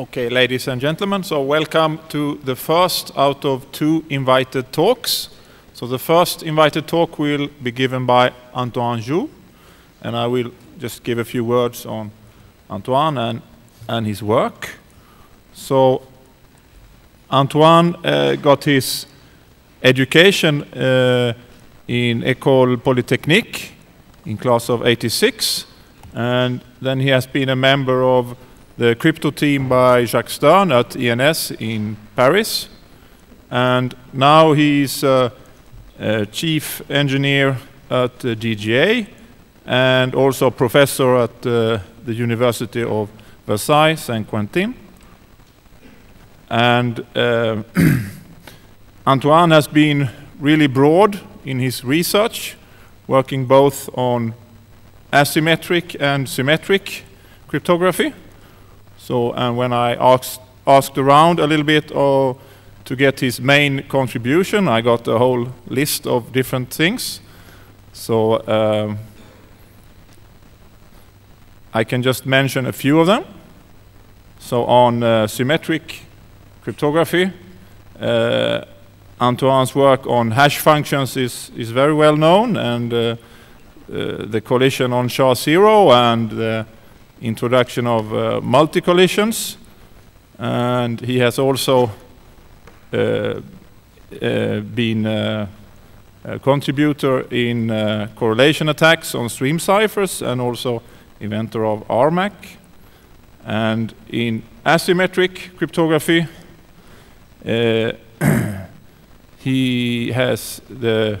Okay, ladies and gentlemen, so welcome to the first out of two invited talks. So the first invited talk will be given by Antoine Joux, and I will just give a few words on Antoine and, and his work. So Antoine uh, got his education uh, in École Polytechnique in class of 86, and then he has been a member of the crypto team by Jacques Stern at ENS in Paris. And now he's uh, chief engineer at uh, DGA and also professor at uh, the University of Versailles, Saint-Quentin. And uh, Antoine has been really broad in his research, working both on asymmetric and symmetric cryptography. So, and when I asked, asked around a little bit uh, to get his main contribution, I got a whole list of different things. So um, I can just mention a few of them. So on uh, symmetric cryptography, uh, Antoine's work on hash functions is, is very well known, and uh, uh the collision on SHA-0 and introduction of uh, multi-collisions. And he has also uh, uh, been a contributor in correlation attacks on stream ciphers and also inventor of RMAC. And in asymmetric cryptography, uh, he has the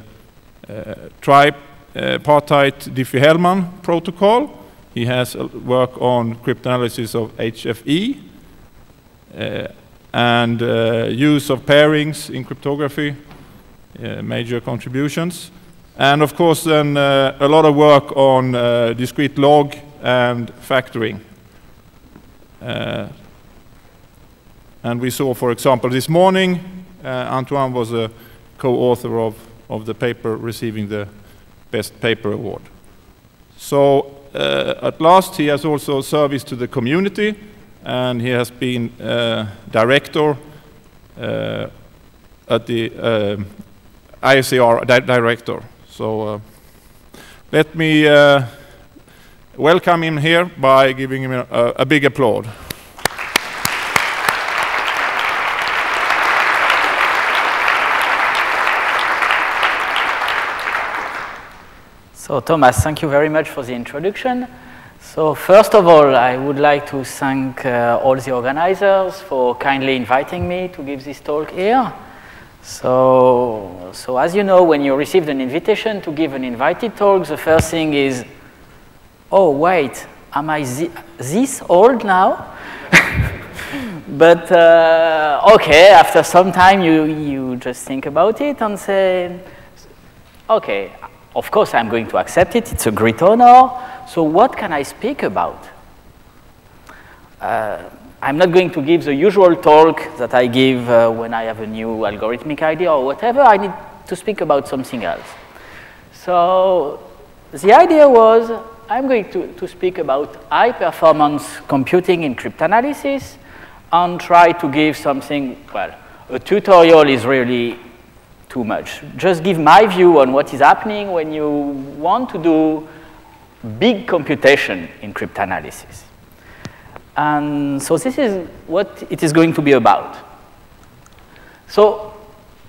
uh, tripartite Diffie-Hellman protocol, he has work on cryptanalysis of HFE uh, and uh, use of pairings in cryptography, uh, major contributions. And of course, then uh, a lot of work on discrete log and factoring. And we saw, for example, this morning, Antoine was a co-author of, of the paper receiving the Best Paper Award. So at last, he has also service to the community, and he has been uh, director uh, at the IACR di director. So let me welcome him here by giving him a, a big applause. So Thomas, thank you very much for the introduction. So first of all, I would like to thank uh, all the organizers for kindly inviting me to give this talk here. So, so as you know, when you received an invitation to give an invited talk, the first thing is, oh wait, am I this old now? but uh, okay, after some time you, you just think about it and say, okay, of course, I'm going to accept it. It's a great honor. So what can I speak about? Uh, I'm not going to give the usual talk that I give uh, when I have a new algorithmic idea or whatever. I need to speak about something else. So the idea was I'm going to, to speak about high performance computing in cryptanalysis and try to give something, well, a tutorial is really too much. Just give my view on what is happening when you want to do big computation in cryptanalysis. And so this is what it is going to be about. So,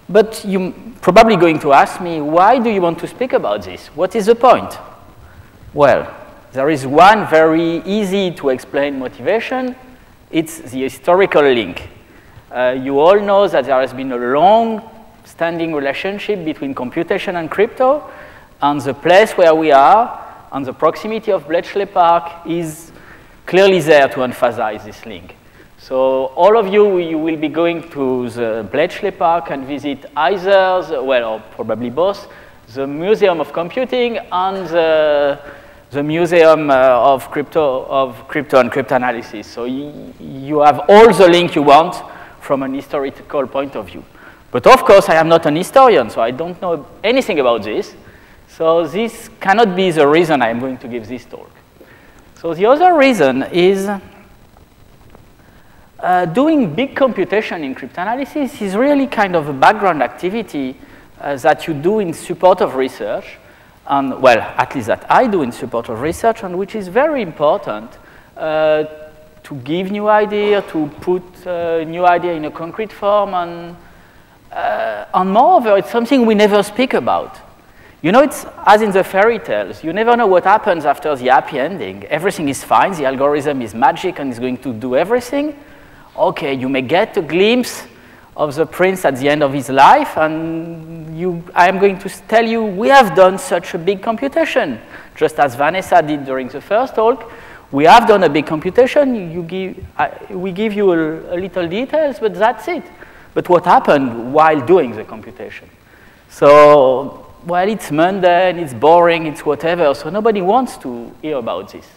but you're probably going to ask me, why do you want to speak about this? What is the point? Well, there is one very easy to explain motivation. It's the historical link. Uh, you all know that there has been a long standing relationship between computation and crypto, and the place where we are and the proximity of Bletchley Park is clearly there to emphasize this link. So all of you, you will be going to the Bletchley Park and visit either, the, well, probably both, the Museum of Computing and the, the Museum uh, of, crypto, of Crypto and Cryptanalysis. So you have all the link you want from an historical point of view. But of course, I am not an historian, so I don't know anything about this. So this cannot be the reason I am going to give this talk. So the other reason is uh, doing big computation in cryptanalysis is really kind of a background activity uh, that you do in support of research, and well, at least that I do in support of research, and which is very important uh, to give new idea, to put uh, new idea in a concrete form, and, uh, and moreover, it's something we never speak about. You know, it's as in the fairy tales. You never know what happens after the happy ending. Everything is fine, the algorithm is magic and is going to do everything. Okay, you may get a glimpse of the prince at the end of his life, and you, I am going to tell you, we have done such a big computation. Just as Vanessa did during the first talk, we have done a big computation, you give, I, we give you a, a little details, but that's it. But what happened while doing the computation? So well, it's mundane, it's boring, it's whatever, so nobody wants to hear about this.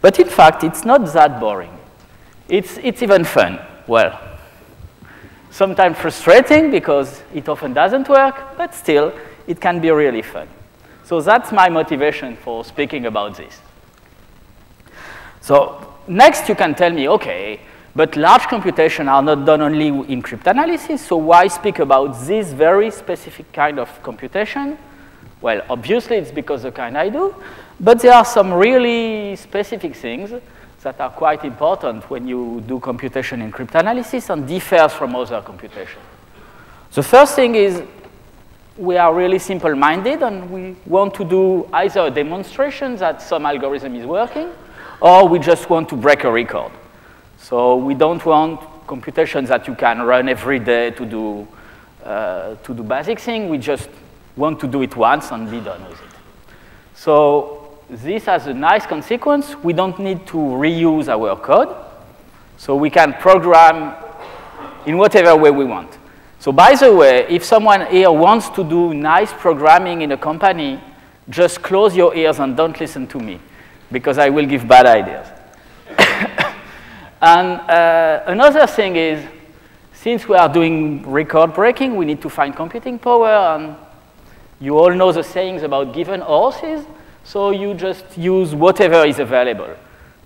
But in fact, it's not that boring. It's, it's even fun. Well, sometimes frustrating because it often doesn't work, but still, it can be really fun. So that's my motivation for speaking about this. So next you can tell me, okay, but large computation are not done only in cryptanalysis, so why speak about this very specific kind of computation? Well, obviously it's because the kind I do, but there are some really specific things that are quite important when you do computation in cryptanalysis and differs from other computation. The first thing is we are really simple-minded and we want to do either a demonstration that some algorithm is working or we just want to break a record. So we don't want computations that you can run every day to do, uh, to do basic thing. We just want to do it once and be done with it. So this has a nice consequence. We don't need to reuse our code. So we can program in whatever way we want. So by the way, if someone here wants to do nice programming in a company, just close your ears and don't listen to me, because I will give bad ideas. And uh, another thing is, since we are doing record breaking, we need to find computing power. And you all know the sayings about given horses, so you just use whatever is available.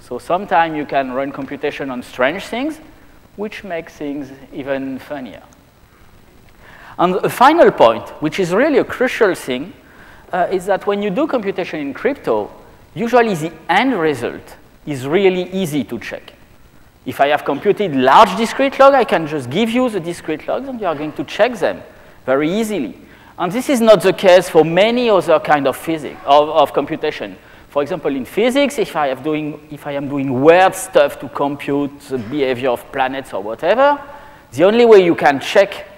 So sometimes you can run computation on strange things, which makes things even funnier. And a final point, which is really a crucial thing, uh, is that when you do computation in crypto, usually the end result is really easy to check. If I have computed large discrete log, I can just give you the discrete logs and you are going to check them very easily. And this is not the case for many other kind of physics, of, of computation. For example, in physics, if I, doing, if I am doing weird stuff to compute the behavior of planets or whatever, the only way you can check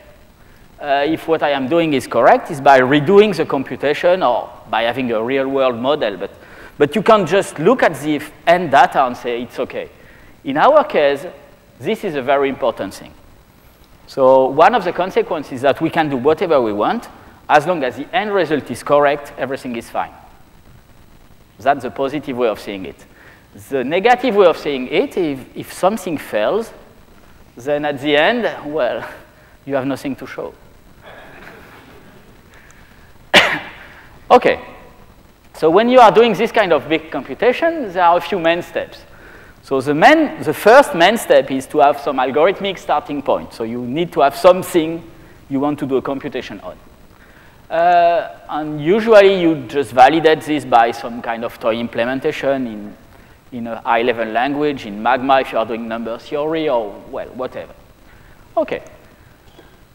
uh, if what I am doing is correct is by redoing the computation or by having a real world model. But, but you can't just look at the end data and say it's okay. In our case, this is a very important thing. So one of the consequences is that we can do whatever we want. As long as the end result is correct, everything is fine. That's the positive way of seeing it. The negative way of seeing it, if, if something fails, then at the end, well, you have nothing to show. okay. So when you are doing this kind of big computation, there are a few main steps. So the, main, the first main step is to have some algorithmic starting point. So you need to have something you want to do a computation on. Uh, and usually you just validate this by some kind of toy implementation in, in a high-level language, in Magma if you are doing number theory or, well, whatever. Okay.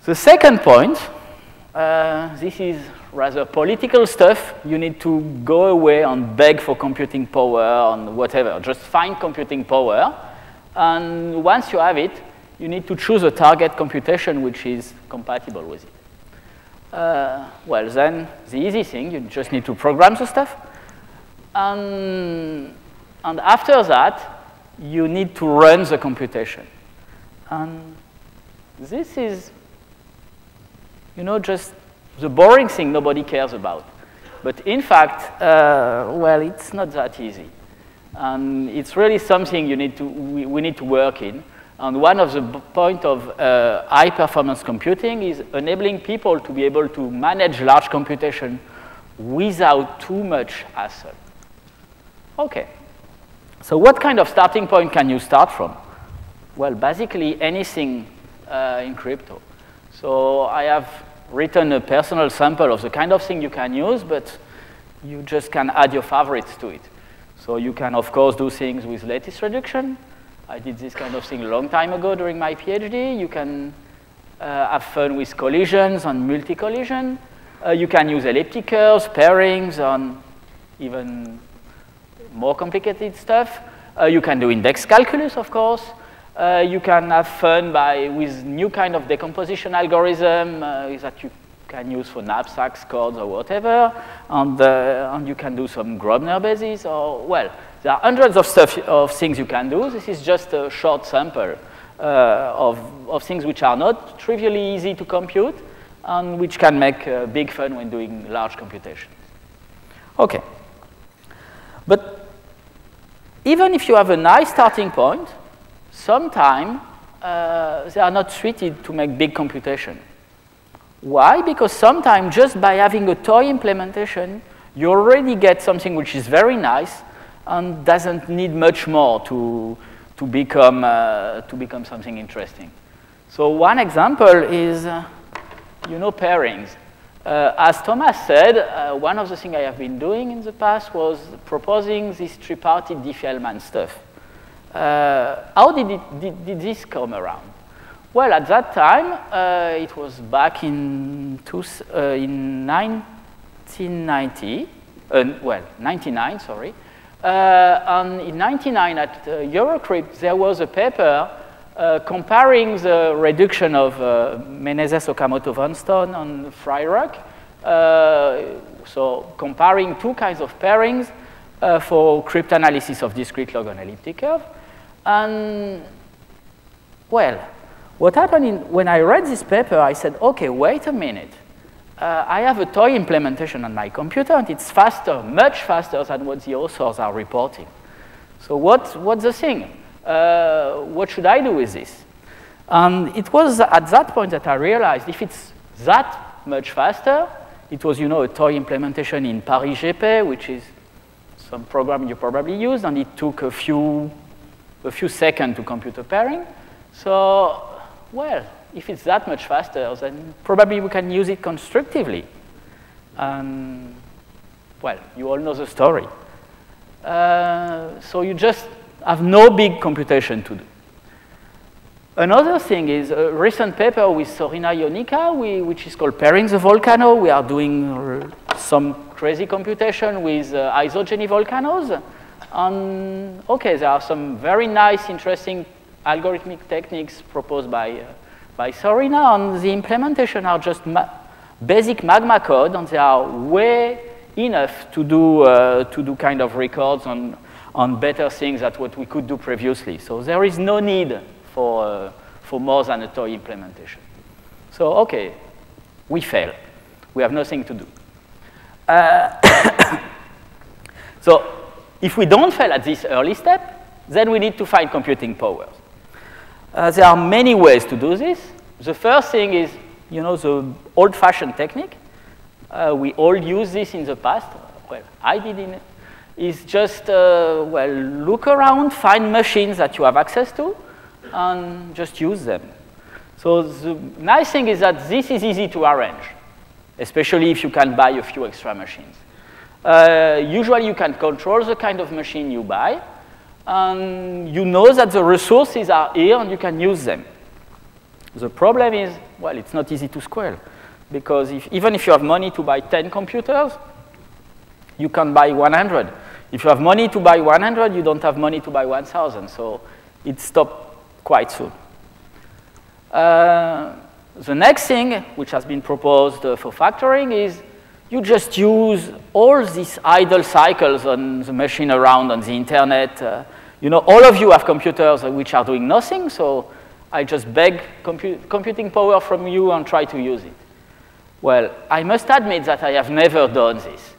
The second point, uh, this is rather political stuff, you need to go away and beg for computing power and whatever. Just find computing power. And once you have it, you need to choose a target computation which is compatible with it. Uh, well, then the easy thing, you just need to program the stuff. And, and after that, you need to run the computation. And this is, you know, just the boring thing nobody cares about. But in fact, uh, well, it's not that easy. And it's really something you need to, we, we need to work in. And one of the point of uh, high performance computing is enabling people to be able to manage large computation without too much hassle. Okay. So what kind of starting point can you start from? well, basically anything uh, in crypto. So I have written a personal sample of the kind of thing you can use, but you just can add your favorites to it. So you can, of course, do things with lattice reduction. I did this kind of thing a long time ago during my PhD. You can uh, have fun with collisions and multi-collision. Uh, you can use elliptic curves, pairings, and even more complicated stuff. Uh, you can do index calculus, of course. Uh, you can have fun by, with new kind of decomposition algorithm uh, that you can use for knapsacks, cords, or whatever. And, uh, and you can do some Grobner bases, or, well, there are hundreds of, stuff, of things you can do. This is just a short sample uh, of, of things which are not trivially easy to compute and which can make uh, big fun when doing large computations. Okay. But even if you have a nice starting point, sometimes uh, they are not suited to make big computation. Why? Because sometimes just by having a toy implementation, you already get something which is very nice and doesn't need much more to, to, become, uh, to become something interesting. So one example is, uh, you know, pairings. Uh, as Thomas said, uh, one of the things I have been doing in the past was proposing this tripartite Diffie-Hellman stuff. Uh, how did, it, did, did, this come around? Well, at that time, uh, it was back in, two, uh, in 1990, uh, well, 99, sorry. and in 99 at Eurocrypt, there was a paper comparing the reduction of Menezes, Okamoto, Vanstone on Frey-Rück. so comparing two kinds of pairings uh, for cryptanalysis of discrete log on elliptic curve. And, well, what happened in, when I read this paper, I said, okay, wait a minute. Uh, I have a toy implementation on my computer, and it's faster, much faster than what the authors are reporting. So what, what's the thing? Uh, what should I do with this? And it was at that point that I realized if it's that much faster, it was, you know, a toy implementation in PARI/GP, which is some program you probably used, and it took a few a few seconds to compute a pairing. So, well, if it's that much faster, then probably we can use it constructively. Um, well, you all know the story. Uh, so you just have no big computation to do. Another thing is a recent paper with Sorina Ionica, we, which is called Pairing the Volcano. We are doing some crazy computation with uh, isogeny volcanoes. And okay, there are some very nice, interesting algorithmic techniques proposed by, uh, by Sorina, and the implementation are just ma basic magma code, and they are way enough to do, uh, to do kind of records on, on better things than what we could do previously. So there is no need for, uh, for more than a toy implementation. So, okay, we fail. We have nothing to do. Uh, so if we don't fail at this early step, then we need to find computing power. Uh, there are many ways to do this. The first thing is, you know, the old-fashioned technique. Uh, we all use this in the past. Well, I did in it. Is just, uh, well, look around, find machines that you have access to, and just use them. So the nice thing is that this is easy to arrange, especially if you can buy a few extra machines. Uh, usually you can control the kind of machine you buy, and you know that the resources are here and you can use them. The problem is, well, it's not easy to scale, because if, even if you have money to buy 10 computers, you can buy 100. If you have money to buy 100, you don't have money to buy 1,000, so it stopped quite soon. Uh, the next thing, which has been proposed uh, for factoring, is you just use all these idle cycles on the machine around on the internet. Uh, you know, all of you have computers which are doing nothing, so I just beg compu computing power from you and try to use it. Well, I must admit that I have never done this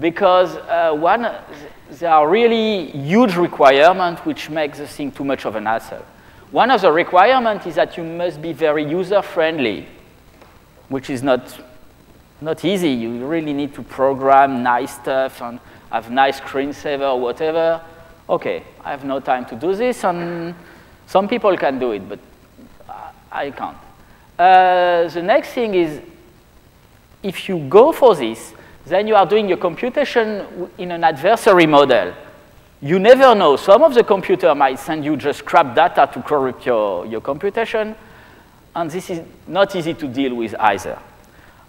because uh, one, there are really huge requirements which make the thing too much of an hassle. One of the requirements is that you must be very user-friendly, which is not not easy. You really need to program nice stuff and have nice screensaver or whatever. Okay, I have no time to do this. And Some people can do it, but I can't. Uh, the next thing is, if you go for this, then you are doing your computation in an adversary model. You never know. Some of the computer might send you just crap data to corrupt your, your computation, and this is not easy to deal with either.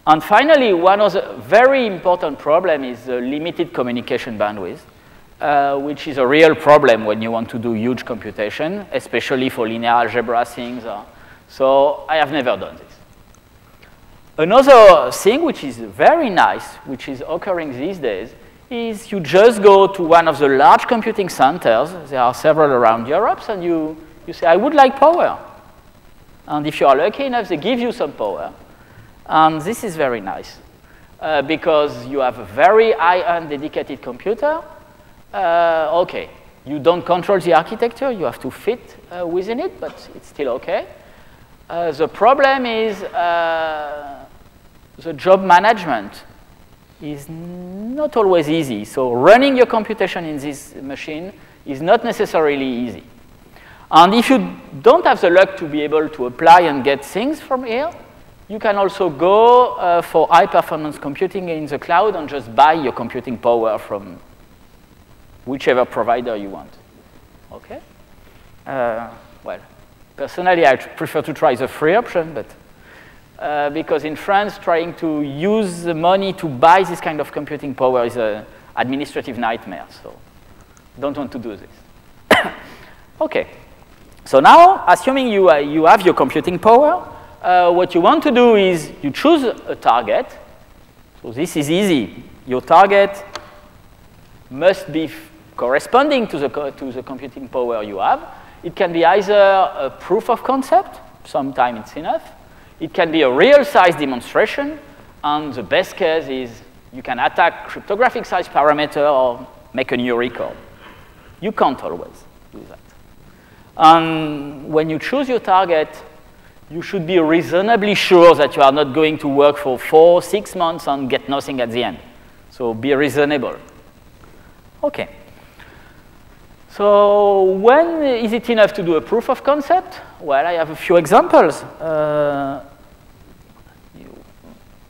And finally, one of the very important problem is the limited communication bandwidth, uh, which is a real problem when you want to do huge computation, especially for linear algebra things. Uh, so I have never done this. Another thing which is very nice, which is occurring these days, is you just go to one of the large computing centers, there are several around Europe, and you, you say, I would like power. And if you are lucky enough, they give you some power. And this is very nice, uh, because you have a very high-end dedicated computer. Uh, OK, you don't control the architecture, you have to fit uh, within it, but it's still OK. Uh, the problem is uh, the job management is not always easy. So running your computation in this machine is not necessarily easy. And if you don't have the luck to be able to apply and get things from here, you can also go uh, for high performance computing in the cloud and just buy your computing power from whichever provider you want. Okay? Uh, well, Personally, I prefer to try the free option, but uh, because in France, trying to use the money to buy this kind of computing power is an administrative nightmare, so don't want to do this. okay, so now, assuming you, uh, you have your computing power, uh, what you want to do is you choose a target. So this is easy. Your target must be corresponding to the, to the computing power you have. It can be either a proof of concept, sometimes it's enough. It can be a real size demonstration, and the best case is you can attack cryptographic size parameter or make a new record. You can't always do that. And when you choose your target, you should be reasonably sure that you are not going to work for four, six months and get nothing at the end. So be reasonable. Okay. So when is it enough to do a proof of concept? Well, I have a few examples. Uh,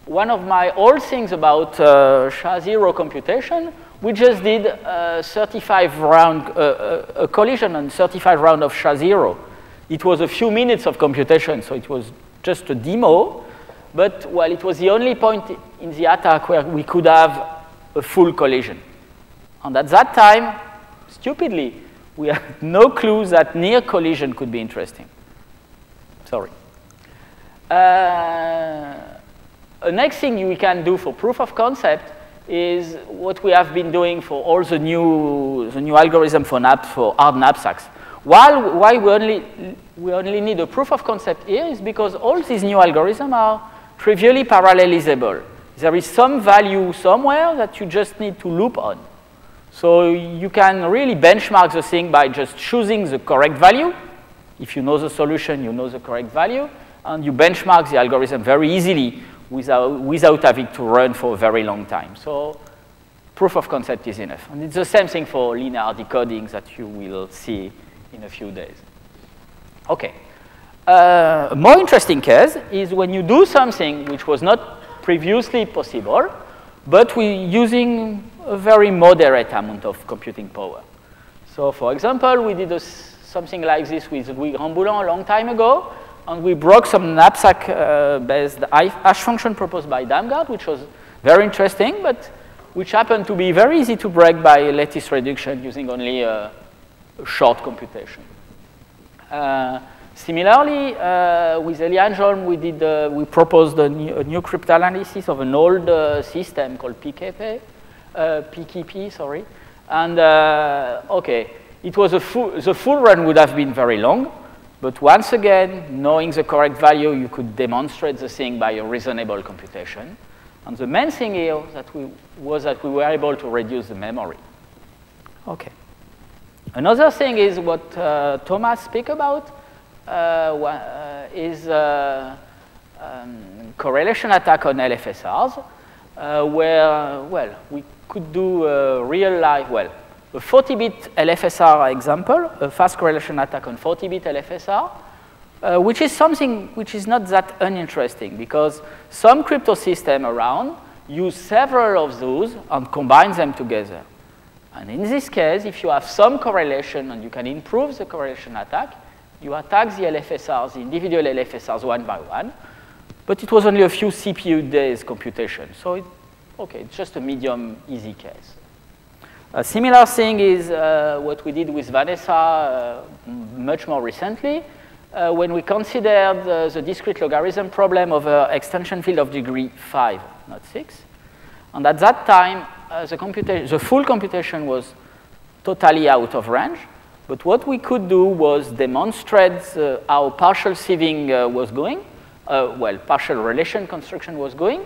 one of my old things about uh, SHA-0 computation, we just did a 35 round, uh, a collision on 35 round of SHA-0. It was a few minutes of computation, so it was just a demo. But, well, it was the only point in the attack where we could have a full collision. And at that time, stupidly, we had no clue that near collision could be interesting. Sorry. Uh, the next thing we can do for proof of concept is what we have been doing for all the new, the new algorithm for, nap, for hard knapsacks. While, why we only, we only need a proof of concept here is because all these new algorithms are trivially parallelizable. There is some value somewhere that you just need to loop on. So you can really benchmark the thing by just choosing the correct value. If you know the solution, you know the correct value. And you benchmark the algorithm very easily without, without having to run for a very long time. So proof of concept is enough. And it's the same thing for linear decoding that you will see in a few days. OK. Uh, a more interesting case is when you do something which was not previously possible, but we're using a very moderate amount of computing power. So for example, we did a, something like this with Louis Granboulan a long time ago, and we broke some knapsack-based uh, hash function proposed by Damgard, which was very interesting, but which happened to be very easy to break by lattice reduction using only a short computation. Uh, similarly, uh, with Éliane Jaulmes, we, did, uh, we proposed a new, a new cryptanalysis of an old uh, system called PKP, uh, PKP, sorry. And uh, okay, it was a full, the full run would have been very long, but once again, knowing the correct value, you could demonstrate the thing by a reasonable computation. And the main thing here that we, was that we were able to reduce the memory. Okay. Another thing is what uh, Thomas speak about uh, uh, is um, correlation attack on LFSRs, where, well, we could do real life, well, a 40-bit LFSR example, a fast correlation attack on 40-bit LFSR, uh, which is something which is not that uninteresting because some crypto system around use several of those and combine them together. And in this case, if you have some correlation and you can improve the correlation attack, you attack the LFSRs, the individual LFSRs one by one, but it was only a few CPU days computation. So, it, okay, it's just a medium easy case. A similar thing is uh, what we did with Vanessa uh, much more recently uh, when we considered the discrete logarithm problem of an extension field of degree 5, not 6. And at that time, uh, the, the full computation was totally out of range. But what we could do was demonstrate uh, how partial sieving uh, was going, uh, well, partial relation construction was going,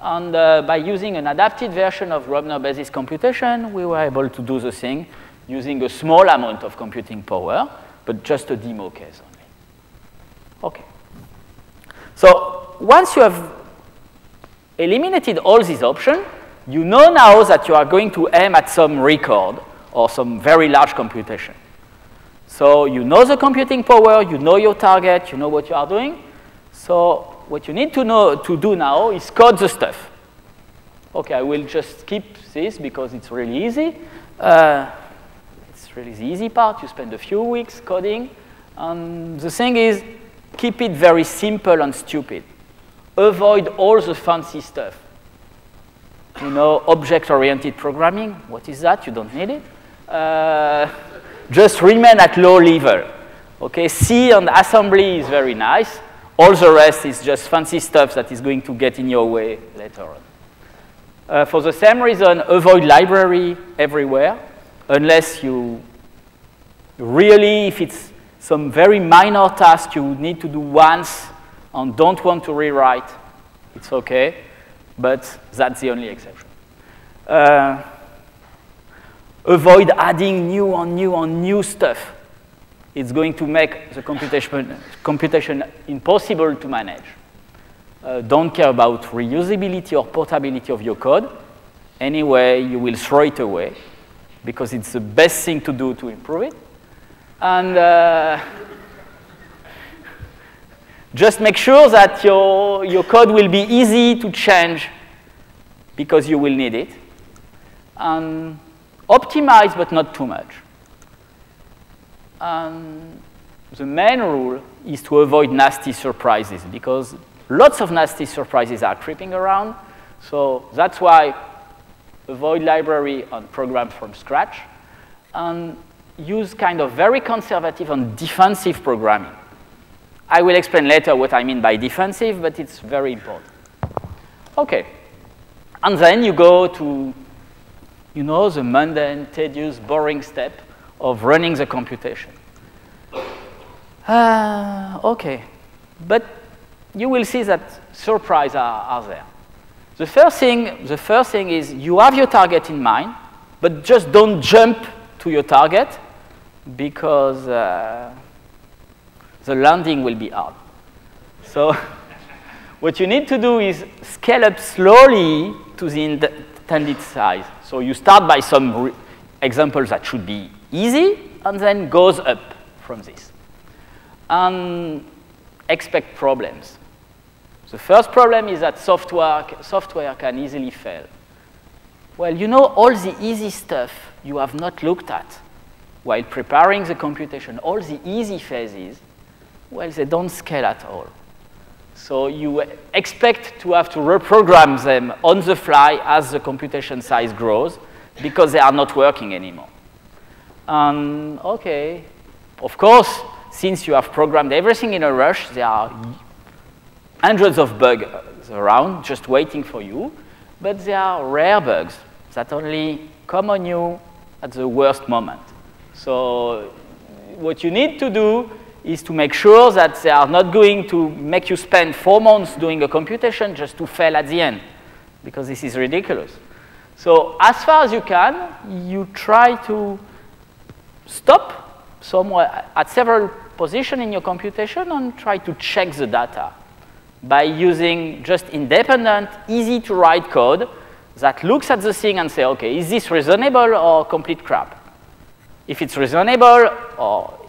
and uh, by using an adapted version of Grobner basis computation, we were able to do the thing using a small amount of computing power, but just a demo case only. Okay. So once you have eliminated all these options, you know now that you are going to aim at some record or some very large computation. So you know the computing power, you know your target, you know what you are doing. So what you need to know to do now is code the stuff. Okay, I will just skip this because it's really easy. Uh, it's really the easy part. You spend a few weeks coding. And the thing is, keep it very simple and stupid. Avoid all the fancy stuff. You know, object-oriented programming. What is that? You don't need it. Uh, just remain at low level. Okay, C and assembly is very nice. All the rest is just fancy stuff that is going to get in your way later on. Uh, for the same reason, avoid library everywhere, unless you really, if it's some very minor task you need to do once and don't want to rewrite, it's okay, but that's the only exception. Uh, avoid adding new and new and new stuff it's going to make the computation, computation impossible to manage. Uh, don't care about reusability or portability of your code. Anyway, you will throw it away because it's the best thing to do to improve it. And uh, just make sure that your, your code will be easy to change because you will need it. And optimize, but not too much. Um, the main rule is to avoid nasty surprises because lots of nasty surprises are creeping around. So that's why avoid library and program from scratch and use kind of very conservative and defensive programming. I will explain later what I mean by defensive, but it's very important. Okay. And then you go to, you know, the mundane, tedious, boring step of running the computation. Uh, okay, but you will see that surprises are, are there. The first, thing, the first thing is you have your target in mind, but just don't jump to your target because uh, the landing will be hard. So what you need to do is scale up slowly to the intended size. So you start by some examples that should be easy, and then goes up from this. And expect problems. The first problem is that software, software can easily fail. Well, you know all the easy stuff you have not looked at while preparing the computation, all the easy phases, well, they don't scale at all. So you expect to have to reprogram them on the fly as the computation size grows because they are not working anymore. Um, okay, of course, since you have programmed everything in a rush, there are hundreds of bugs around just waiting for you, but there are rare bugs that only come on you at the worst moment. So what you need to do is to make sure that they are not going to make you spend four months doing a computation just to fail at the end, because this is ridiculous. So as far as you can, you try to stop somewhere at several positions in your computation and try to check the data by using just independent, easy to write code that looks at the thing and say, okay, is this reasonable or complete crap? If it's reasonable, or,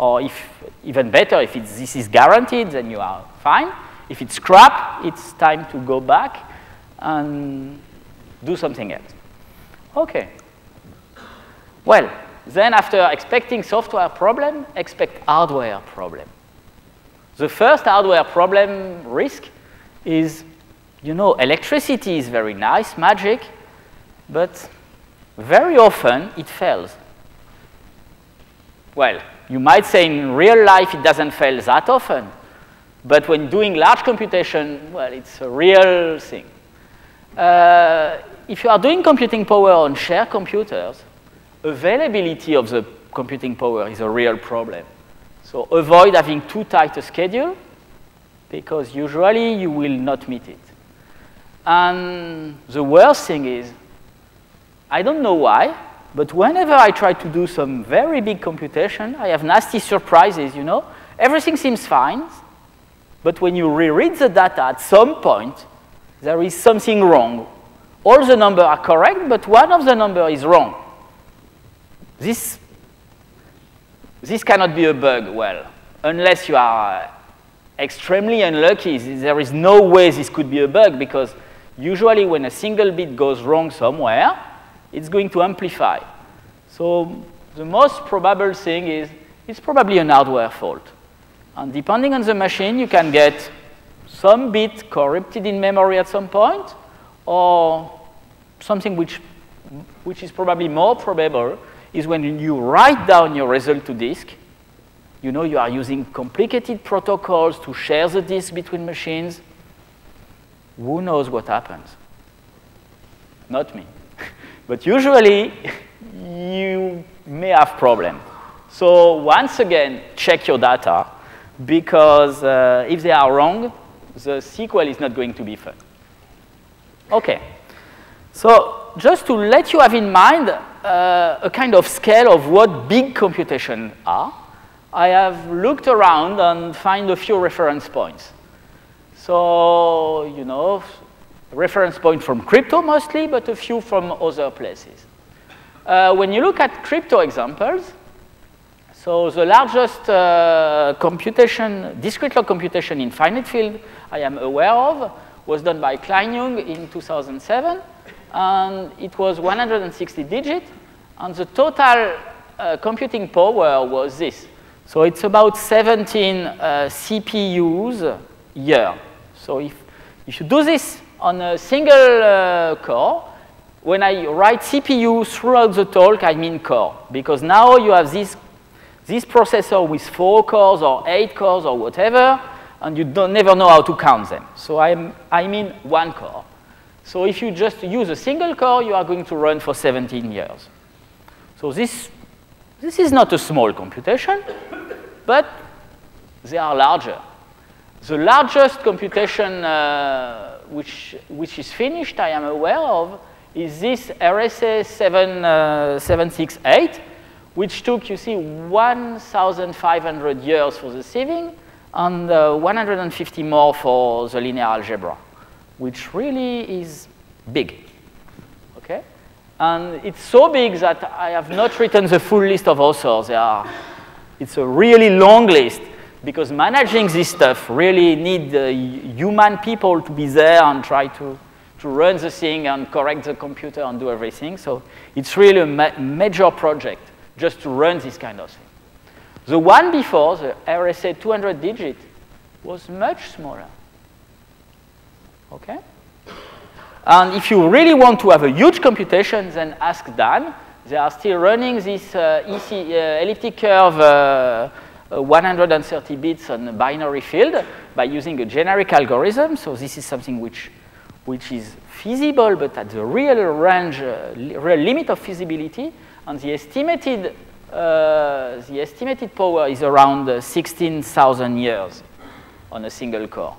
or if even better, if this is guaranteed, then you are fine. If it's crap, it's time to go back and do something else. Okay. Well, then after expecting software problem, expect hardware problem. The first hardware problem risk is, you know, electricity is very nice, magic, but very often it fails. Well, you might say in real life it doesn't fail that often, but when doing large computation, well, it's a real thing. Uh, if you are doing computing power on shared computers, availability of the computing power is a real problem. So avoid having too tight a schedule because usually you will not meet it. And the worst thing is, I don't know why, but whenever I try to do some very big computation, I have nasty surprises, you know? Everything seems fine, but when you reread the data at some point, there is something wrong. All the numbers are correct, but one of the numbers is wrong. This, this cannot be a bug, well, unless you are uh, extremely unlucky. There is no way this could be a bug because usually when a single bit goes wrong somewhere, it's going to amplify. So the most probable thing is it's probably an hardware fault. And depending on the machine, you can get some bit corrupted in memory at some point, or something which, which is probably more probable is when you write down your result to disk, you know you are using complicated protocols to share the disk between machines. Who knows what happens? Not me. But usually, you may have problem. So once again, check your data, because uh, if they are wrong, the sequel is not going to be fun. Okay. So just to let you have in mind uh, a kind of scale of what big computation are, I have looked around and find a few reference points. So, you know, reference point from crypto mostly, but a few from other places. Uh, when you look at crypto examples, so the largest uh, computation, discrete log computation in finite field I am aware of was done by Kleinjung in 2007 and it was 160 digit, and the total uh, computing power was this. So it's about 17 uh, CPUs year. So if, if you do this on a single uh, core, when I write CPU throughout the talk, I mean core, because now you have this, this processor with four cores or eight cores or whatever, and you don't never know how to count them. So I'm, I mean one core. So if you just use a single core, you are going to run for 17 years. So this, this is not a small computation, but they are larger. The largest computation uh, which, which is finished, I am aware of, is this RSA 7, uh, 768, which took, you see, 1,500 years for the sieving and uh, 150 more for the linear algebra which really is big. Okay? And it's so big that I have not written the full list of authors. Are, it's a really long list because managing this stuff really need uh, human people to be there and try to, to run the thing and correct the computer and do everything. So it's really a ma major project just to run this kind of thing. The one before, the RSA 200 digit, was much smaller. Okay? And if you really want to have a huge computation, then ask Dan. They are still running this uh, EC, uh, elliptic curve uh, uh 130 bits on a binary field by using a generic algorithm. So this is something which, which is feasible, but at the real range, uh, real limit of feasibility. And the estimated, uh, the estimated power is around 16,000 years on a single core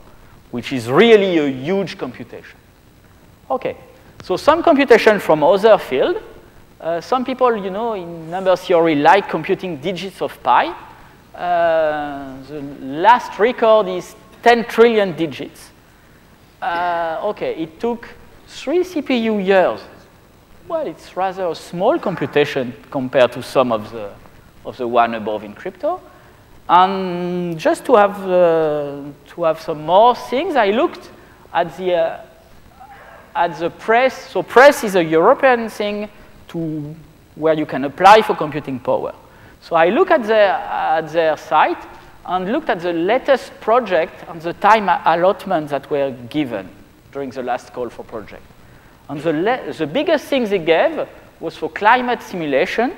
which is really a huge computation. Okay, so some computation from other field. Uh, some people, you know, in number theory like computing digits of pi. Uh, the last record is 10 trillion digits. Uh, okay, it took three CPU years. well, it's rather a small computation compared to some of the, of the one above in crypto. And just to have, uh, to have some more things, I looked at the, uh, at the PRACE. So PRACE is a European thing to, where you can apply for computing power. So I looked at their, at their site and looked at the latest project and the time allotment that were given during the last call for project. And the, the biggest thing they gave was for climate simulation,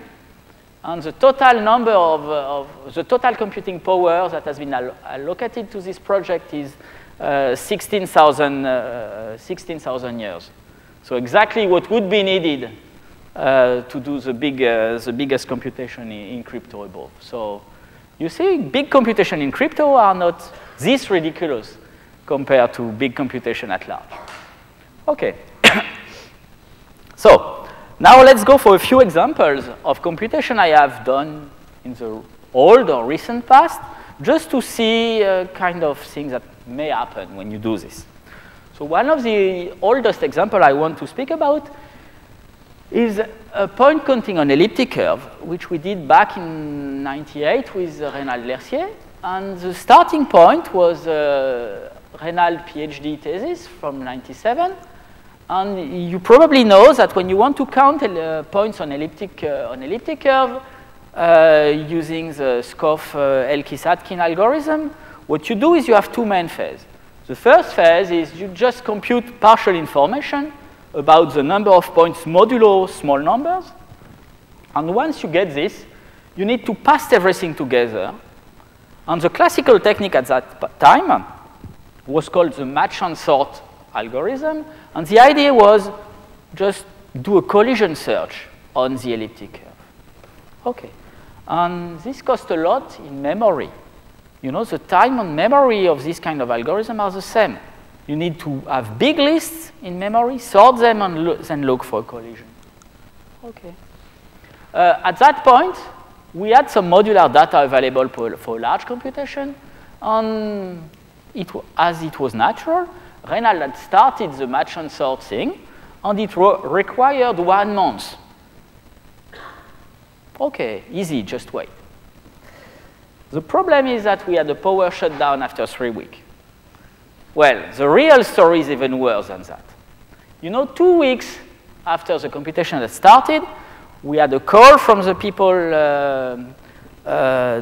and the total number of, uh, of the total computing power that has been allo allocated to this project is uh, 16,000 uh, 16, years. So exactly what would be needed to do the, big, uh, the biggest computation in, in, crypto above. So you see, big computation in crypto are not this ridiculous compared to big computation at large. Okay. so now let's go for a few examples of computation I have done in the old or recent past, just to see a kind of things that may happen when you do this. So one of the oldest examples I want to speak about is a point counting on elliptic curve, which we did back in 98 with Reynald Lercier. And the starting point was a Reynald PhD thesis from 97. And you probably know that when you want to count uh, points on elliptic, uh, on elliptic curve uh, using the Schoof uh, Elkies-Atkin algorithm, what you do is you have two main phases. The first phase is you just compute partial information about the number of points modulo small numbers. And once you get this, you need to pass everything together. And the classical technique at that time was called the match and sort algorithm. And the idea was just do a collision search on the elliptic curve. Okay. And this cost a lot in memory. You know, the time and memory of this kind of algorithm are the same. You need to have big lists in memory, sort them, and lo then look for a collision. Okay. Uh, at that point, we had some modular data available for, for large computation. And it, as it was natural, Reynald had started the match and sort thing, and it required one month. Okay, easy, just wait. The problem is that we had a power shutdown after three weeks. Well, the real story is even worse than that. You know, two weeks after the computation had started, we had a call from the people uh, uh,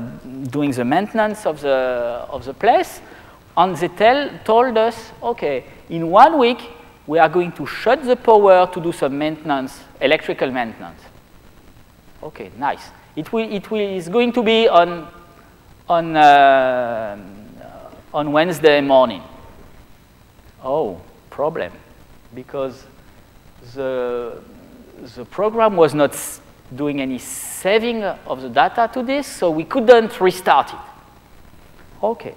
doing the maintenance of the, of the place, and they tell, told us, okay, in one week, we are going to shut the power to do some maintenance, electrical maintenance. Okay, nice. It, will, it will, is going to be on, on, uh, on Wednesday morning. Oh, problem, because the, the program was not doing any saving of the data to this, so we couldn't restart it. Okay.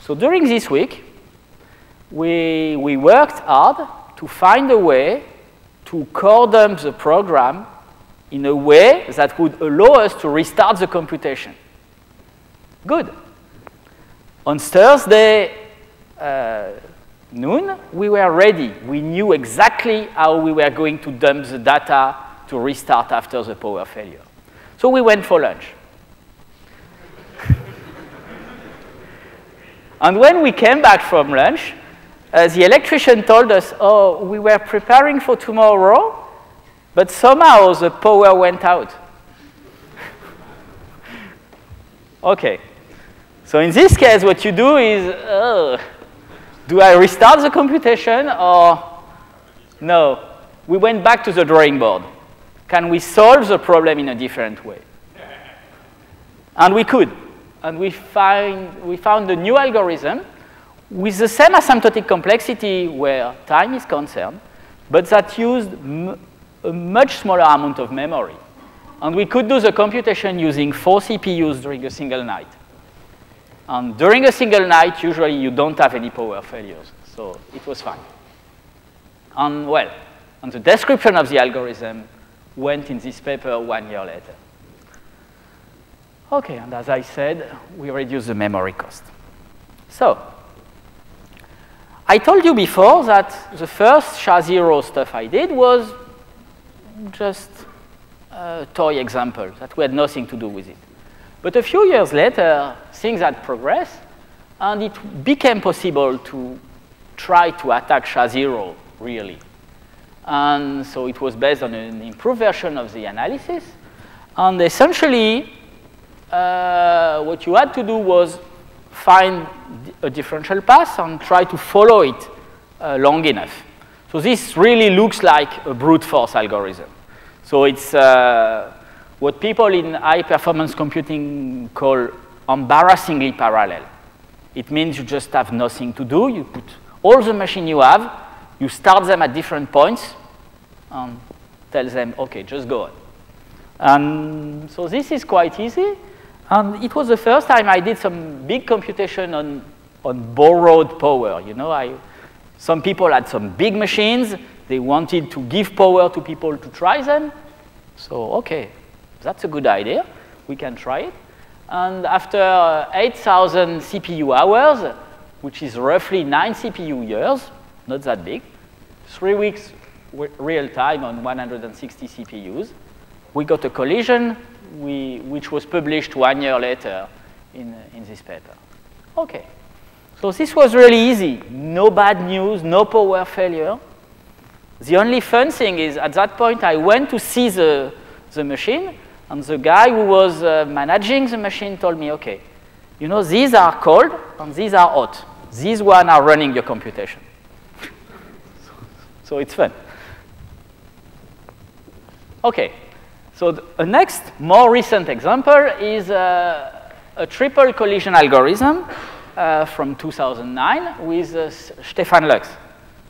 So during this week, we, we worked hard to find a way to core dump the program in a way that would allow us to restart the computation. Good. On Thursday, uh, noon, we were ready. We knew exactly how we were going to dump the data to restart after the power failure. So we went for lunch. and when we came back from lunch, uh, the electrician told us, oh, we were preparing for tomorrow, but somehow the power went out. okay. So in this case, what you do is, uh, do I restart the computation or no? We went back to the drawing board. Can we solve the problem in a different way? And we could. And we, find, we found a new algorithm with the same asymptotic complexity where time is concerned, but that used a much smaller amount of memory. And we could do the computation using four CPUs during a single night. And during a single night, usually you don't have any power failures. So it was fine. And well, and the description of the algorithm went in this paper one year later. Okay, and as I said, we reduce the memory cost. So, I told you before that the first SHA-0 stuff I did was just a toy example that we had nothing to do with it. But a few years later, things had progressed, and it became possible to try to attack SHA-0, really. And so it was based on an improved version of the analysis. And essentially, uh, what you had to do was find a differential path and try to follow it uh, long enough. So this really looks like a brute force algorithm. So it's uh, what people in high performance computing call embarrassingly parallel. It means you just have nothing to do. You put all the machine you have, you start them at different points, and tell them, OK, just go on. And so this is quite easy. And it was the first time I did some big computation on, on borrowed power. You know, I, some people had some big machines. They wanted to give power to people to try them. So, OK, that's a good idea. We can try it. And after 8,000 CPU hours, which is roughly nine CPU years, not that big, three weeks real time on 160 CPUs, we got a collision we, which was published one year later in, in this paper. Okay. So this was really easy. No bad news, no power failure. The only fun thing is at that point I went to see the, the machine and the guy who was uh, managing the machine told me, okay, you know, these are cold and these are hot. These one are running your computation. so it's fun. Okay, so the next more recent example is uh, a triple collision algorithm uh, from 2009 with uh, Stefan Lucks.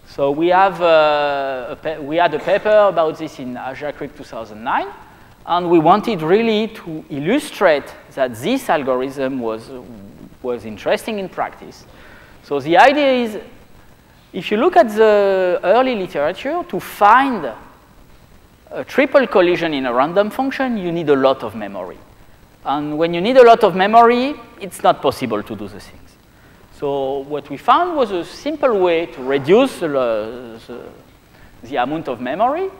So we, have, uh, we had a paper about this in AsiaCrypt 2009, and we wanted really to illustrate that this algorithm was, was interesting in practice. So the idea is, if you look at the early literature, to find a triple collision in a random function, you need a lot of memory. And when you need a lot of memory, it's not possible to do the things. So what we found was a simple way to reduce the, the, the amount of memory.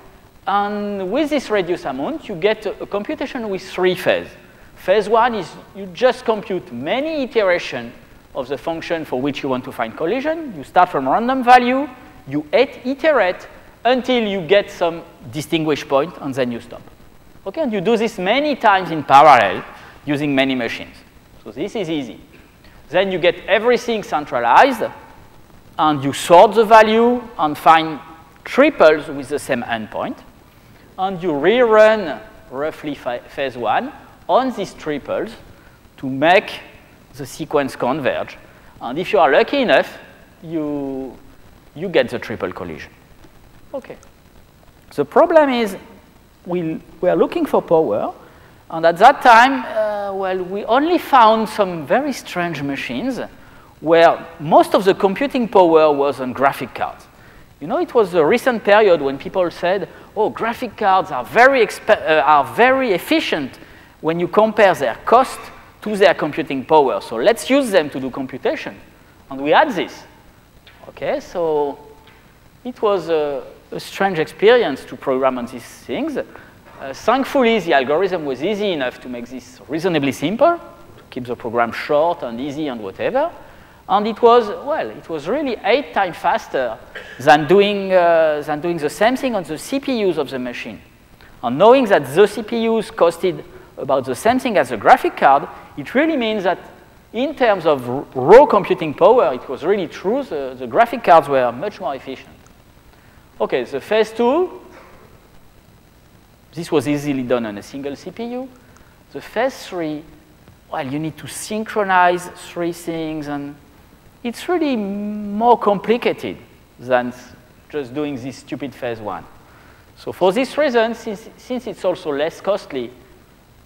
And with this reduced amount, you get a, computation with three phases. Phase one is you just compute many iterations of the function for which you want to find collision. You start from random value, you iterate until you get some distinguished point, and then you stop. Okay, and you do this many times in parallel using many machines. So this is easy. Then you get everything centralized, and you sort the value and find triples with the same endpoint, and you rerun roughly phase one on these triples to make the sequence converge. And if you are lucky enough, you, you get the triple collision. Okay. The problem is we, we are looking for power, and at that time, uh, well, we only found some very strange machines where most of the computing power was on graphic cards. You know, it was a recent period when people said, oh, graphic cards are very, uh, are very efficient when you compare their cost to their computing power. So let's use them to do computation. And we had this. Okay, so it was a, a strange experience to program on these things. Uh, thankfully, the algorithm was easy enough to make this reasonably simple, to keep the program short and easy and whatever. And it was, well, it was really eight times faster than doing, uh, than doing the same thing on the CPUs of the machine. And knowing that the CPUs costed about the same thing as the graphic card, it really means that in terms of raw computing power, it was really true, the, the graphic cards were much more efficient. Okay, the phase two, this was easily done on a single CPU. The phase three, well, you need to synchronize three things, and it's really more complicated than just doing this stupid phase one. So for this reason, since, since it's also less costly,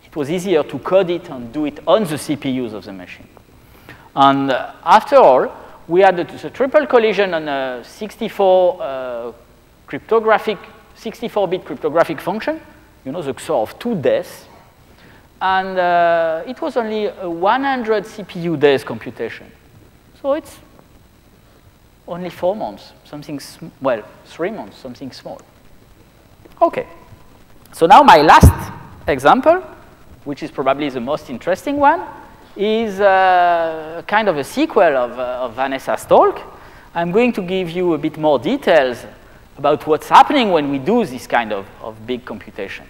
it was easier to code it and do it on the CPUs of the machine. And uh, after all, we had a, triple collision on a 64 uh, cryptographic, 64-bit cryptographic function, you know, the XOR of two DES. And uh, it was only a 100 CPU days computation. So it's only four months, something, well, three months, something small. Okay. So now my last example, which is probably the most interesting one, is uh, kind of a sequel of, uh, of Vanessa's talk. I'm going to give you a bit more details about what's happening when we do this kind of, of big computation.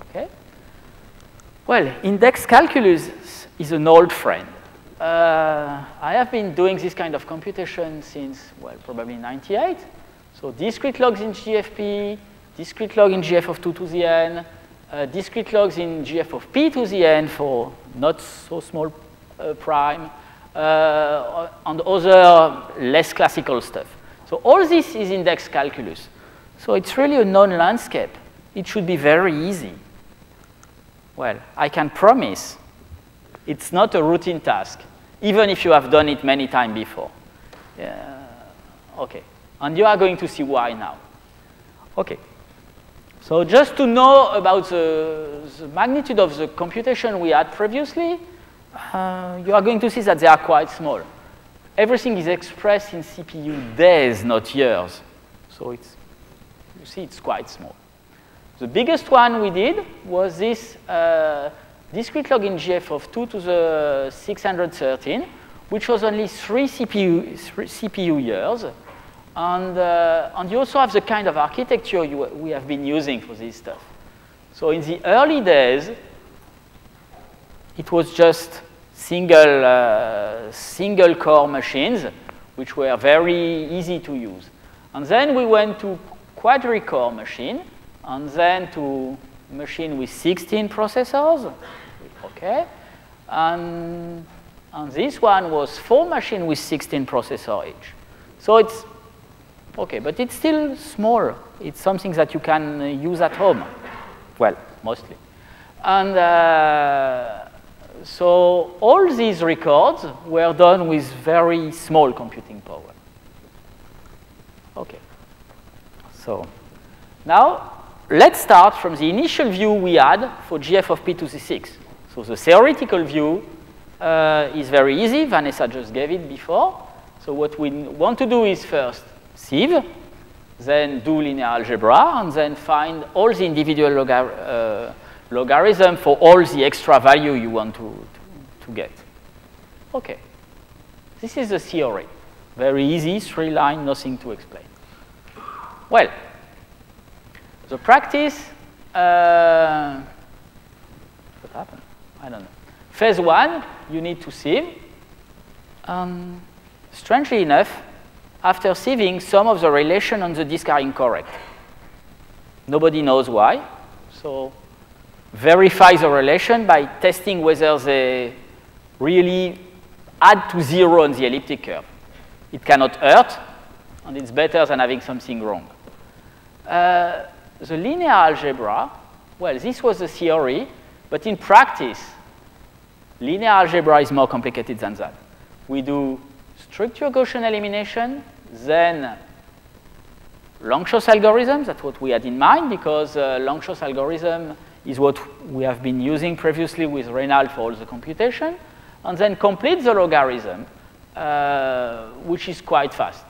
Okay? Well, index calculus is an old friend. Uh, I have been doing this kind of computation since, well, probably 98. So discrete logs in GFP, discrete log in GF of 2 to the n, uh, discrete logs in GF of p to the n for not so small uh, prime, uh, and other less classical stuff. So all this is index calculus. So it's really a known landscape. It should be very easy. Well, I can promise it's not a routine task, even if you have done it many times before. Yeah. Okay. And you are going to see why now. Okay. So just to know about the, the magnitude of the computation we had previously, uh, you are going to see that they are quite small. Everything is expressed in CPU days, not years. So it's, you see it's quite small. The biggest one we did was this uh, discrete log in GF of 2 to the 613, which was only 3 CPU, three CPU years. And, uh, and you also have the kind of architecture you, we have been using for this stuff. So in the early days, it was just single, uh, single core machines, which were very easy to use. And then we went to quadri-core machine, and then to machine with 16 processors, okay? And, and this one was four machine with 16 processor each. So it's Okay, but it's still small. It's something that you can uh, use at home. Well, mostly. And uh, so all these records were done with very small computing power. Okay. So now let's start from the initial view we had for GF of P to the 6. So the theoretical view uh, is very easy. Vanessa just gave it before. So what we want to do is first sieve, then do linear algebra, and then find all the individual logar uh, logarithm for all the extra value you want to, to, to, get. Okay. This is the theory. Very easy, three line, nothing to explain. Well, the practice, uh? I don't know. Phase one, you need to sieve. Um, strangely enough, after sieving, some of the relation on the disk are incorrect. Nobody knows why. So verify the relation by testing whether they really add to zero on the elliptic curve. It cannot hurt, and it's better than having something wrong. Uh, the linear algebra, well, this was the theory, but in practice, linear algebra is more complicated than that. We do structure Gaussian elimination, then Lanczos's algorithm, that's what we had in mind, because uh, algorithm is what we have been using previously with Reynald for all the computation, and then complete the logarithm, uh, which is quite fast.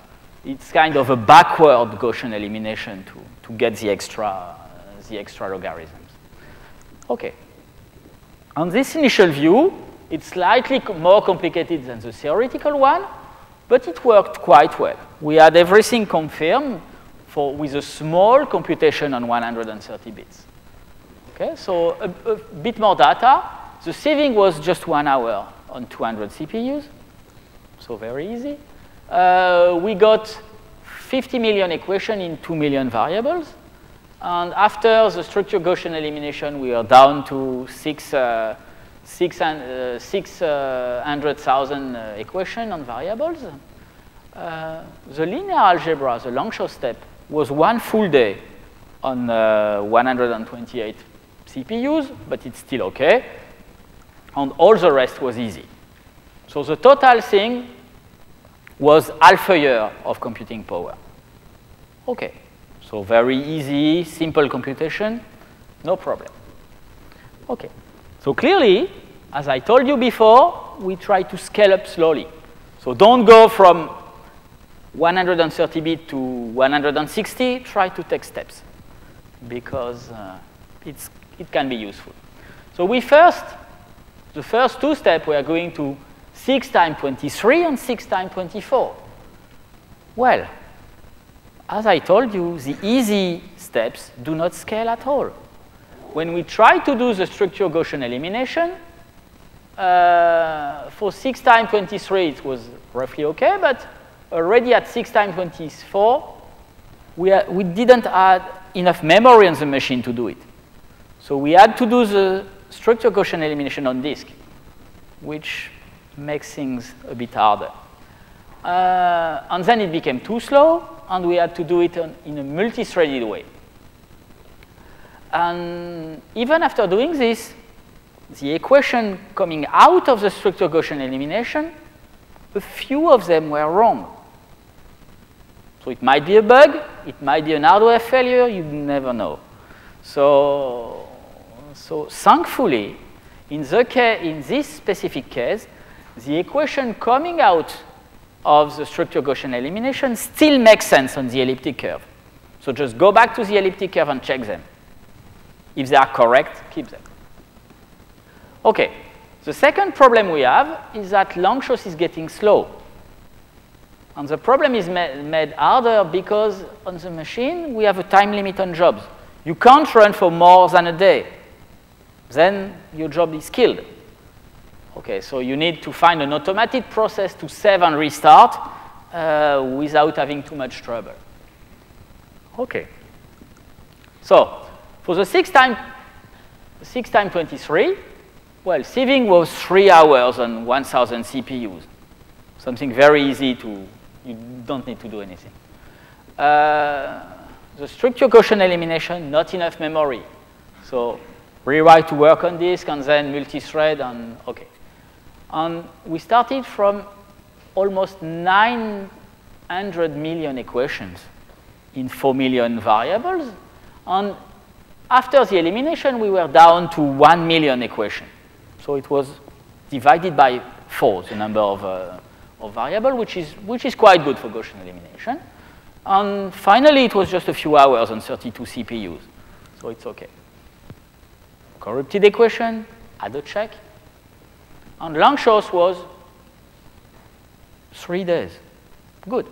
It's kind of a backward Gaussian elimination to, to get the extra, uh, the extra logarithms. Okay. On this initial view, it's slightly more complicated than the theoretical one, but it worked quite well. We had everything confirmed for, with a small computation on 130 bits. Okay, so a, a bit more data. The sieving was just one hour on 200 CPUs, so very easy. Uh, we got 50 million equation in 2 million variables. And after the structure Gaussian elimination, we are down to six, uh, 600,000 uh, uh, equation on variables. Uh, the linear algebra, the Lanczos step, was one full day on uh, 128 CPUs, but it's still okay. And all the rest was easy. So the total thing was half a year of computing power. Okay, so very easy, simple computation, no problem. Okay. So clearly, as I told you before, we try to scale up slowly. So don't go from 130 bit to 160, try to take steps. Because uh, it's, it can be useful. So we first, the first two steps, we are going to 6 times 23 and 6 times 24. Well, as I told you, the easy steps do not scale at all. When we try to do the structure Gaussian elimination, uh, for 6 times 23, it was roughly OK, but already at 6 times 24, we, we didn't add enough memory on the machine to do it. So we had to do the structure Gaussian elimination on disk, which makes things a bit harder. Uh, and then it became too slow, and we had to do it on, in a multi-threaded way. And even after doing this, the equation coming out of the structure Gaussian elimination, a few of them were wrong. So it might be a bug, it might be an hardware failure, you never know. So, so thankfully, in, the in this specific case, the equation coming out of the structure Gaussian elimination still makes sense on the elliptic curve. So just go back to the elliptic curve and check them. If they are correct, keep them. Okay, the second problem we have is that Lanczos is getting slow. And the problem is ma made harder because on the machine, we have a time limit on jobs. You can't run for more than a day. Then your job is killed. Okay, so you need to find an automated process to save and restart uh, without having too much trouble. Okay. So for the six time, six time 23, well, sieving was three hours on 1,000 CPUs. Something very easy to you don't need to do anything. Uh, the structure Gaussian elimination, not enough memory. So rewrite to work on disk and then multi-thread and okay. And we started from almost 900 million equations in 4 million variables. And after the elimination, we were down to 1 million equations. So it was divided by 4, the number of uh, of variable, which is, which is quite good for Gaussian elimination. And finally, it was just a few hours on 32 CPUs. So it's OK. Corrupted equation, add a check. And Lanczos was three days. Good.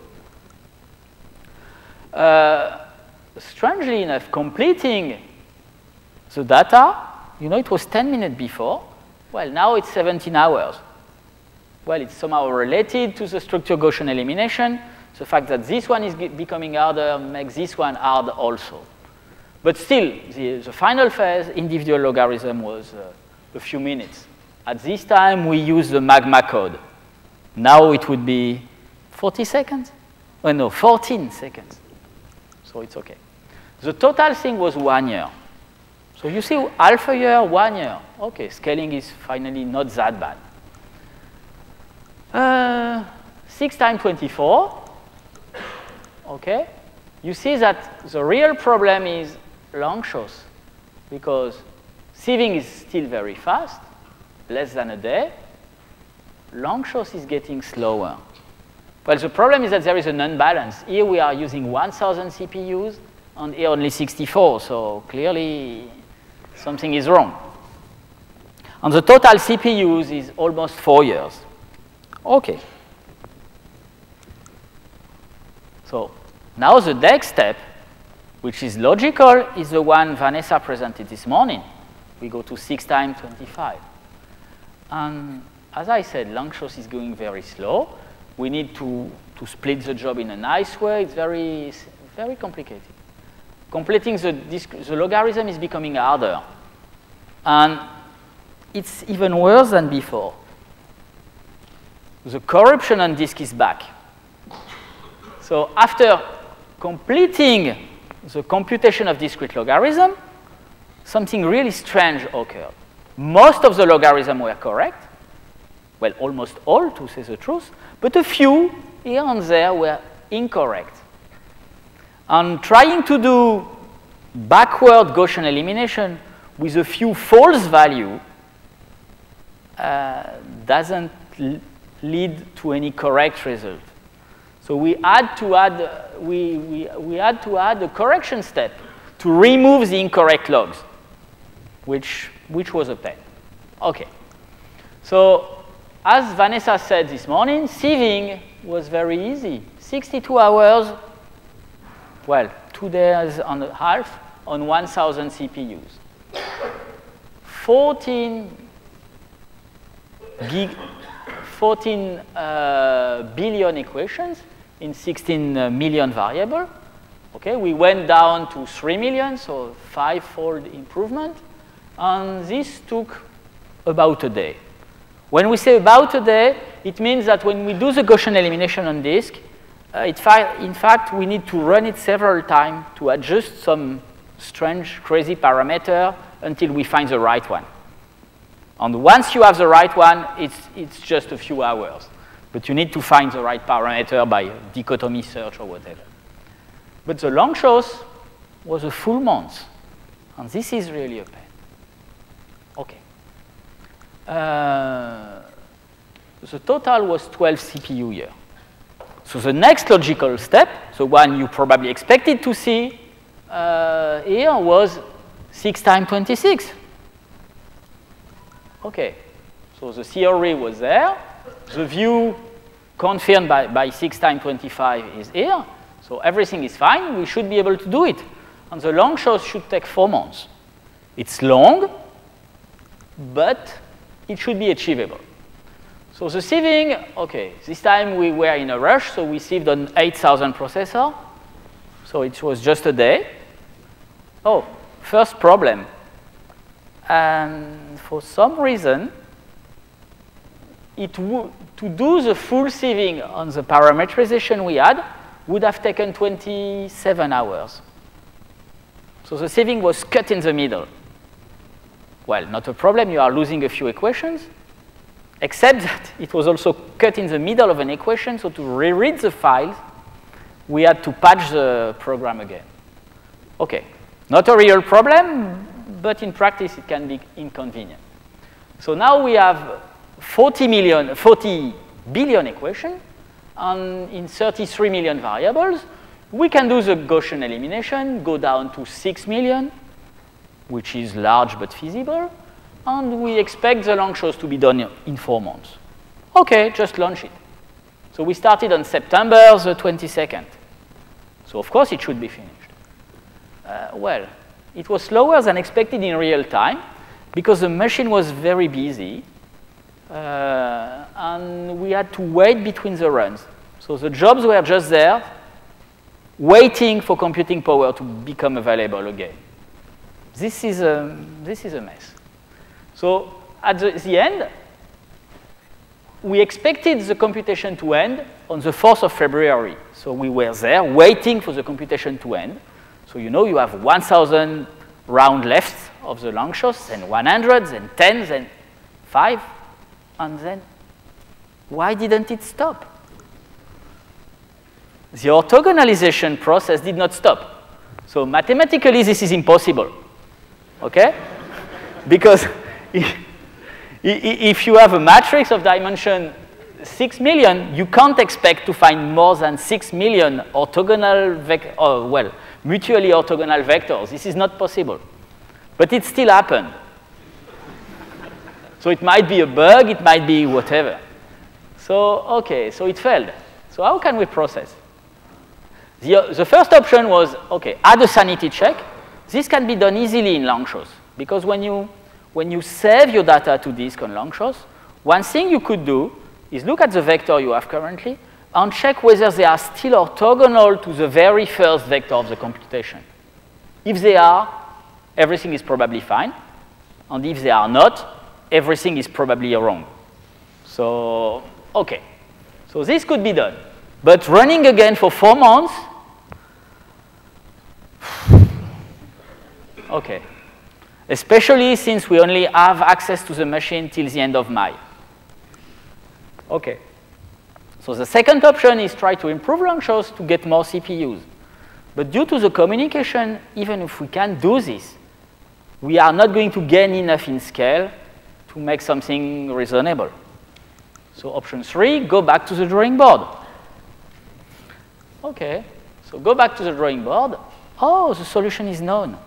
Uh, strangely enough, completing the data, you know, it was 10 minutes before. Well, now it's 17 hours. Well, it's somehow related to the structure Gaussian elimination. The fact that this one is becoming harder makes this one hard also. But still, the, the final phase, individual logarithm, was uh, a few minutes. At this time, we use the magma code. Now it would be 40 seconds? Oh, no, 14 seconds. So it's OK. The total thing was one year. So you see, half a year, one year. OK, scaling is finally not that bad. Uh, 6 times 24, okay? You see that the real problem is Lanczos because sieving is still very fast, less than a day. Lanczos is getting slower. Well, the problem is that there is an unbalance. Here we are using 1,000 CPUs, and here only 64, so clearly something is wrong. And the total CPUs is almost four years. Okay. So now the next step, which is logical, is the one Vanessa presented this morning. We go to 6 times 25. And as I said, Lanczos is going very slow. We need to, to split the job in a nice way. It's very, very complicated. Completing the, the logarithm is becoming harder. And it's even worse than before the corruption on disk is back. So after completing the computation of discrete logarithm, something really strange occurred. Most of the logarithm were correct, well, almost all, to say the truth, but a few here and there were incorrect. And trying to do backward Gaussian elimination with a few false value uh, doesn't lead to any correct result. So we had to add, we, we, we had to add a correction step to remove the incorrect logs. which, which was a pain. Okay. So as Vanessa said this morning, sieving was very easy. 62 hours, well, two days and a half on 1,000 CPUs. 14 gig, 14 uh, billion equations in 16 uh, variable. Okay, we went down to 3 million, so five-fold improvement. And this took about a day. When we say about a day, it means that when we do the Gaussian elimination on disk, uh, in fact, we need to run it several times to adjust some strange, crazy parameter until we find the right one. And once you have the right one, it's, it's just a few hours. But you need to find the right parameter by dichotomy search or whatever. But the Lanczos was a full month. And this is really a pain. Okay. Uh, the total was 12 CPU year. So the next logical step, the one you probably expected to see uh, here was 6 times 26. Okay, so the theory was there. The view confirmed by, by 6 times 25 is here. So everything is fine. We should be able to do it. And the Lanczos should take four months. It's long, but it should be achievable. So the sieving, okay, this time we were in a rush, so we sieved on 8,000 processor. So it was just a day. Oh, first problem. And for some reason, it to do the full sieving on the parametrization we had would have taken 27 hours. So the sieving was cut in the middle. Well, not a problem, you are losing a few equations, except that it was also cut in the middle of an equation, so to reread the files, we had to patch the program again. Okay, not a real problem, but in practice it can be inconvenient. So now we have 40 million, 40 billion equation, and in 33 million variables, we can do the Gaussian elimination, go down to 6 million, which is large but feasible, and we expect the Lanczos to be done in four months. Okay, just launch it. So we started on September the 22nd. So of course it should be finished. Uh, well, it was slower than expected in real time because the machine was very busy uh, and we had to wait between the runs. So the jobs were just there, waiting for computing power to become available again. This is a, this is a mess. So at the, the end, we expected the computation to end on the 4th of February. So we were there waiting for the computation to end. So you know you have 1,000 round left of the Lanczos, and 100, then 10, then 5, and then why didn't it stop? The orthogonalization process did not stop. So mathematically, this is impossible, okay? because if you have a matrix of dimension 6 million, you can't expect to find more than 6 million orthogonal, oh, well, mutually orthogonal vectors. This is not possible. But it still happened. So it might be a bug, it might be whatever. So, okay, so it failed. So how can we process? The, the first option was, okay, add a sanity check. This can be done easily in Lanczos because when you, when you save your data to disk on Lanczos, one thing you could do is look at the vector you have currently and check whether they are still orthogonal to the very first vector of the computation. If they are, everything is probably fine. And if they are not, everything is probably wrong. So, okay. So this could be done. But running again for four months, okay. Especially since we only have access to the machine till the end of May. Okay. So the second option is try to improve Lanczos to get more CPUs. But due to the communication, even if we can do this, we are not going to gain enough in scale to make something reasonable. So option three, go back to the drawing board. Okay, so go back to the drawing board. Oh, the solution is known.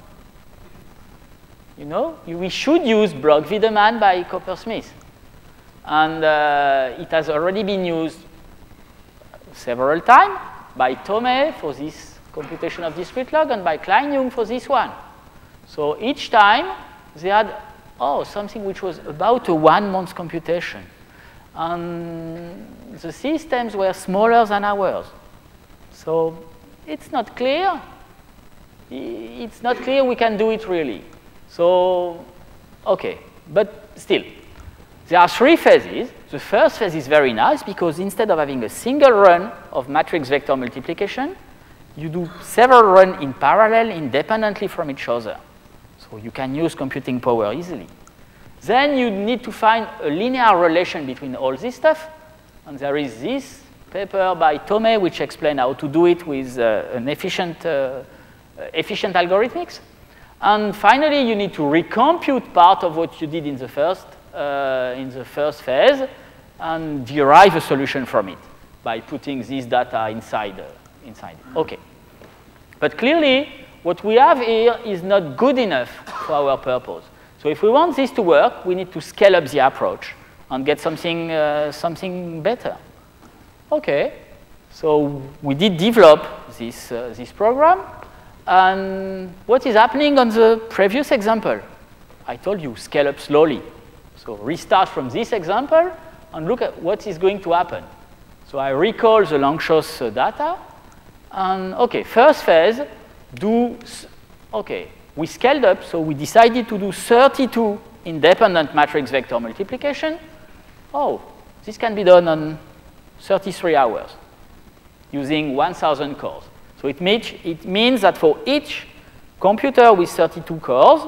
You know, we should use block Wiedemann by Coppersmith. And uh, it has already been used several times by Thomé for this computation of discrete log and by Kleinjung for this one. So each time they had, oh, something which was about a one month computation. And the systems were smaller than ours. So it's not clear. It's not clear we can do it really. So, okay, but still, there are three phases. The first phase is very nice because instead of having a single run of matrix vector multiplication, you do several runs in parallel independently from each other. So you can use computing power easily. Then you need to find a linear relation between all this stuff. And there is this paper by Thomé which explains how to do it with uh, an efficient, uh, efficient algorithmics. And finally, you need to recompute part of what you did in the first uh, in the first phase and derive a solution from it by putting this data inside, uh, inside it. Okay. But clearly, what we have here is not good enough for our purpose. So if we want this to work, we need to scale up the approach and get something, uh, something better. Okay. So we did develop this, uh, this program. And what is happening on the previous example? I told you, scale up slowly. So restart from this example and look at what is going to happen. So I recall the Lanczos uh, data. And OK, first phase, do, OK, we scaled up. So we decided to do 32 independent matrix vector multiplication. Oh, this can be done on 33 hours using 1,000 cores. So it, means, it means that for each computer with 32 cores,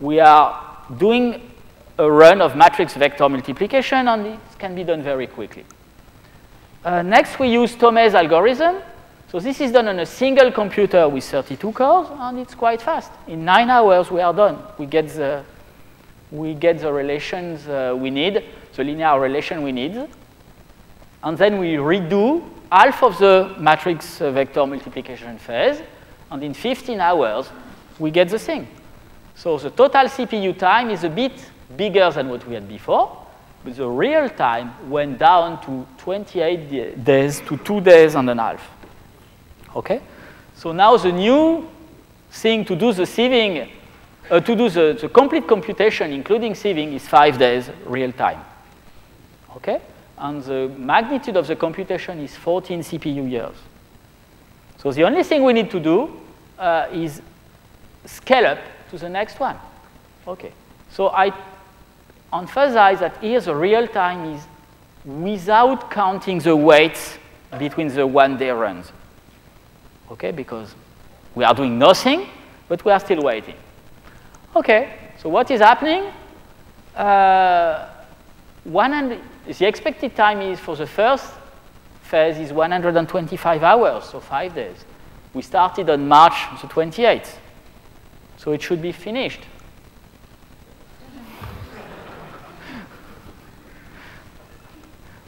we are doing a run of matrix vector multiplication, and it can be done very quickly. Uh, next, we use Thomé's algorithm. So this is done on a single computer with 32 cores, and it's quite fast. In nine hours, we are done. We get the, we get the relations uh, we need, the linear relation we need. And then we redo half of the matrix uh, vector multiplication phase, and in 15 hours, we get the thing. So the total CPU time is a bit bigger than what we had before, but the real time went down to 28 days to two days and a half. Okay? So now the new thing to do the sieving, uh, to do the, the complete computation, including sieving, is five days real time. Okay? And the magnitude of the computation is 14 CPU years. So the only thing we need to do uh, is scale up to the next one. Okay. So I emphasize that here the real time is without counting the weights between the one-day runs. Okay, because we are doing nothing, but we are still waiting. Okay, so what is happening? Uh, 100, the expected time is for the first phase is 125 hours, so five days. We started on March the 28th, so it should be finished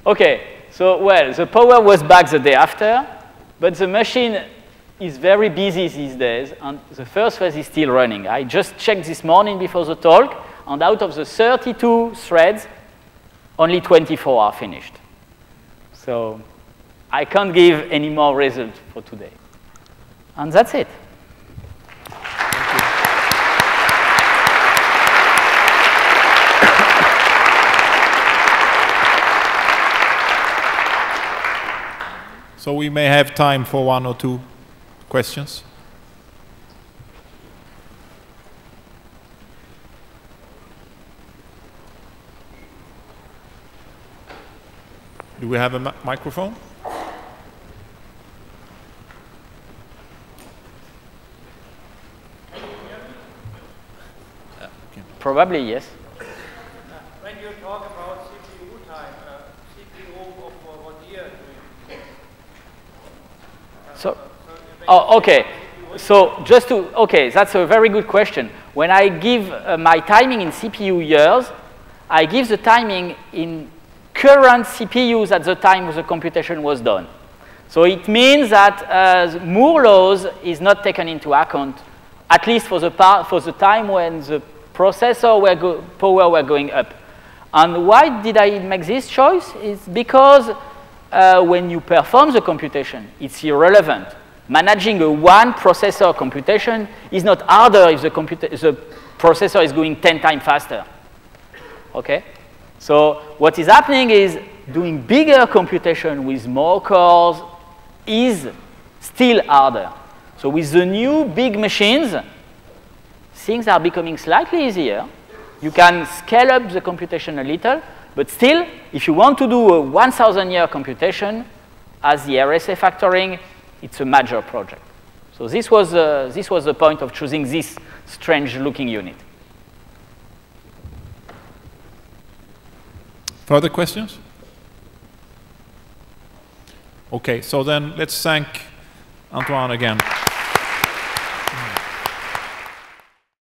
Okay, so well, the power was back the day after, but the machine is very busy these days, and the first phase is still running. I just checked this morning before the talk, and out of the 32 threads, only 24 are finished. So I can't give any more results for today. And that's it. So we may have time for one or two questions. Do we have a microphone? Probably yes. When you talk about CPU time, uh, CPU of what year So, oh, okay. So just to, okay, that's a very good question. When I give uh, my timing in CPU years, I give the timing in current CPUs at the time the computation was done. So it means that uh, Moore laws is not taken into account, at least for the, for the time when the processor were power were going up. And why did I make this choice? It's because uh, when you perform the computation, it's irrelevant. Managing a one processor computation is not harder if the, the processor is going 10 times faster. Okay? So what is happening is doing bigger computation with more cores is still harder. So with the new big machines, things are becoming slightly easier. You can scale up the computation a little, but still, if you want to do a 1,000 year computation, as the RSA factoring, it's a major project. So this was, uh, this was the point of choosing this strange looking unit. Further questions? Okay, so then let's thank Antoine again.